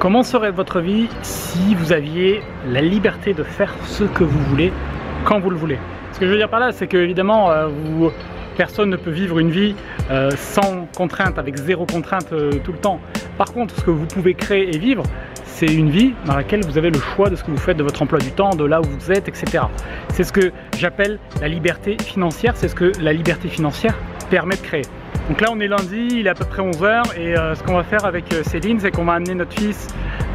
Comment serait votre vie si vous aviez la liberté de faire ce que vous voulez quand vous le voulez? Ce que je veux dire par là, c'est que évidemment, euh, personne ne peut vivre une vie euh, sans contrainte, avec zéro contrainte euh, tout le temps. Par contre, ce que vous pouvez créer et vivre, c'est une vie dans laquelle vous avez le choix de ce que vous faites de votre emploi du temps, de là où vous êtes, etc. C'est ce que j'appelle la liberté financière, c'est ce que la liberté financière permet de créer. Donc là on est lundi, il est à peu près 11h et euh, ce qu'on va faire avec euh, Céline c'est qu'on va amener notre fils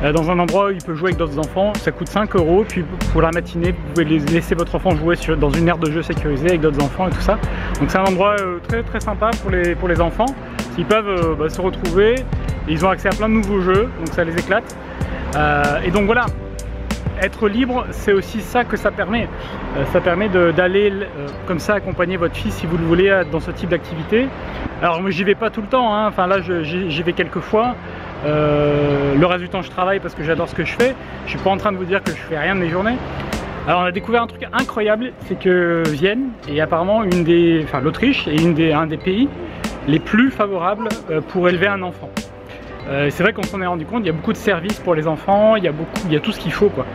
euh, dans un endroit où il peut jouer avec d'autres enfants, ça coûte 5 euros, puis pour la matinée vous pouvez laisser votre enfant jouer dans une aire de jeu sécurisée avec d'autres enfants et tout ça. Donc c'est un endroit très très sympa pour les, enfants, ils peuvent bah, se retrouver, et ils ont accès à plein de nouveaux jeux, donc ça les éclate. et donc voilà, être libre, c'est aussi ça que ça permet. Euh, ça permet d'aller euh, comme ça accompagner votre fils si vous le voulez dans ce type d'activité. Alors moi j'y vais pas tout le temps, hein. enfin là j'y vais quelques fois. Euh, le reste du temps je travaille parce que j'adore ce que je fais. Je suis pas en train de vous dire que je fais rien de mes journées. Alors on a découvert un truc incroyable, c'est que Vienne est apparemment une des, enfin l'Autriche est un des pays les plus favorables pour élever un enfant. Euh, c'est vrai qu'on s'en est rendu compte, il y a beaucoup de services pour les enfants, il y a, beaucoup, il y a tout ce qu'il faut. Quoi.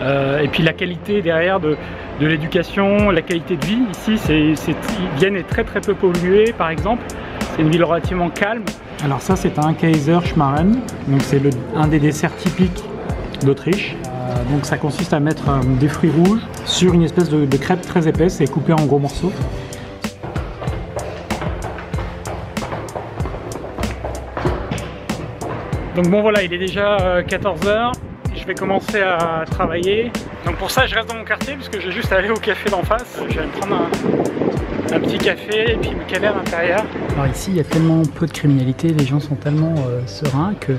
Euh, et puis la qualité derrière de, l'éducation, la qualité de vie, ici, c'est, Vienne est très très peu polluée par exemple, c'est une ville relativement calme. Alors ça c'est un Kaiser Schmarren, donc c'est un des desserts typiques d'Autriche. Euh, donc ça consiste à mettre des fruits rouges sur une espèce de, de crêpe très épaisse et coupée en gros morceaux. Donc bon voilà, il est déjà 14h, euh, je vais commencer à travailler. Donc pour ça, je reste dans mon quartier puisque j'ai juste à aller au café d'en face. Je vais me prendre un, petit café et puis me caler à l'intérieur. Alors ici, il y a tellement peu de criminalité, les gens sont tellement euh, sereins que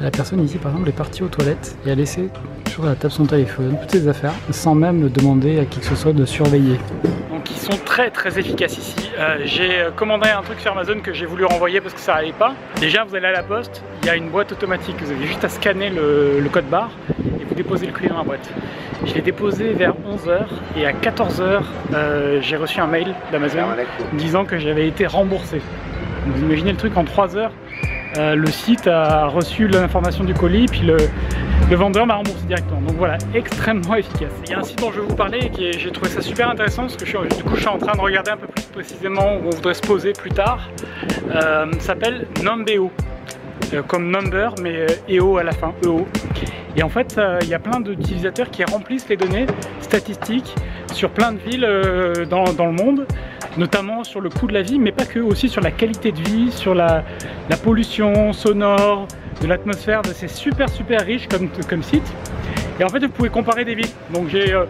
la personne ici, par exemple, est partie aux toilettes et a laissé sur la table son téléphone, toutes ses affaires, sans même demander à qui que ce soit de surveiller. Donc ils sont très très efficaces ici. Euh, j'ai commandé un truc sur Amazon que j'ai voulu renvoyer parce que ça allait pas. Déjà, vous allez à la poste, il y a une boîte automatique, vous avez juste à scanner le, code barre et vous déposez le colis dans la boîte. Je l'ai déposé vers 11h et à 14h, euh, j'ai reçu un mail d'Amazon disant que j'avais été remboursé. vous imaginez le truc en 3 heures euh, le site a reçu l'information du colis, puis le, vendeur m'a remboursé directement. Donc voilà, extrêmement efficace. Il y a un site dont je vais vous parler et j'ai trouvé ça super intéressant parce que je suis, du coup je suis en train de regarder un peu plus précisément où on voudrait se poser plus tard. Euh, s'appelle Numbeo. Euh, comme number mais EO à la fin, EO. Et en fait, il y a plein d'utilisateurs qui remplissent les données statistiques sur plein de villes dans le monde notamment sur le coût de la vie, mais pas que, aussi sur la qualité de vie, sur la, pollution sonore, de l'atmosphère. C'est super super riche comme, comme site. Et en fait, vous pouvez comparer des villes. Donc j'ai euh,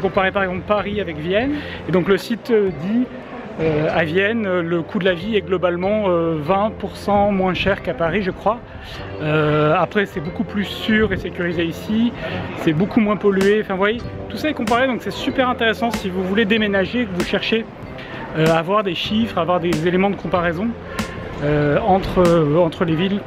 comparé par exemple Paris avec Vienne. Et donc le site euh, dit euh, à Vienne, le coût de la vie est globalement 20% moins cher qu'à Paris, je crois. après, c'est beaucoup plus sûr et sécurisé ici. C'est beaucoup moins pollué. Enfin, vous voyez, tout ça est comparé. Donc c'est super intéressant si vous voulez déménager, que vous cherchez euh, avoir des chiffres, avoir des éléments de comparaison euh, euh, entre les villes